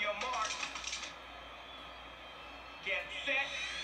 start. Get set.